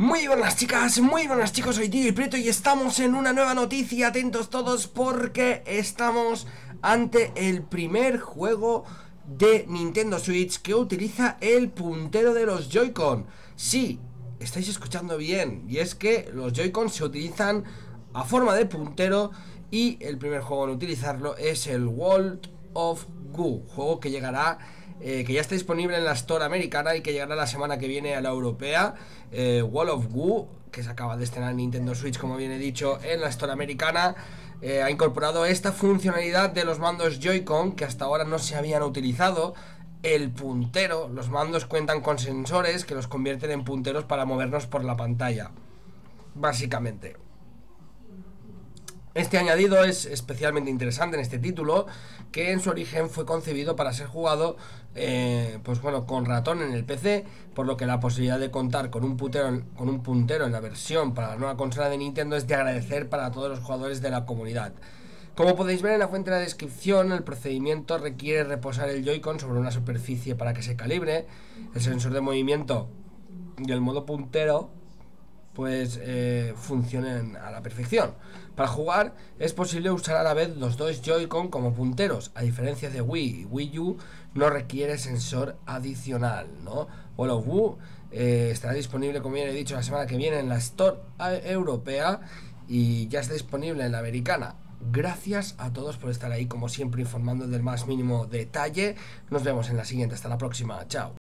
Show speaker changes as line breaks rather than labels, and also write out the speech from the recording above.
Muy buenas chicas, muy buenas chicos, soy y Prieto y estamos en una nueva noticia, atentos todos porque estamos ante el primer juego de Nintendo Switch que utiliza el puntero de los Joy-Con. Sí, estáis escuchando bien, y es que los Joy-Con se utilizan a forma de puntero y el primer juego en utilizarlo es el World of Goo, juego que llegará eh, que ya está disponible en la Store americana y que llegará la semana que viene a la europea. Eh, Wall of Goo, que se acaba de estrenar en Nintendo Switch, como bien he dicho, en la Store americana, eh, ha incorporado esta funcionalidad de los mandos Joy-Con que hasta ahora no se habían utilizado. El puntero, los mandos cuentan con sensores que los convierten en punteros para movernos por la pantalla. Básicamente. Este añadido es especialmente interesante en este título, que en su origen fue concebido para ser jugado eh, pues bueno, con ratón en el PC, por lo que la posibilidad de contar con un, con un puntero en la versión para la nueva consola de Nintendo es de agradecer para todos los jugadores de la comunidad. Como podéis ver en la fuente de la descripción, el procedimiento requiere reposar el Joy-Con sobre una superficie para que se calibre, el sensor de movimiento y el modo puntero pues eh, funcionen a la perfección. Para jugar es posible usar a la vez los dos Joy-Con como punteros, a diferencia de Wii Wii U no requiere sensor adicional, ¿no? Woo eh, estará disponible, como bien he dicho, la semana que viene en la Store europea y ya está disponible en la americana. Gracias a todos por estar ahí, como siempre, informando del más mínimo detalle. Nos vemos en la siguiente. Hasta la próxima. Chao.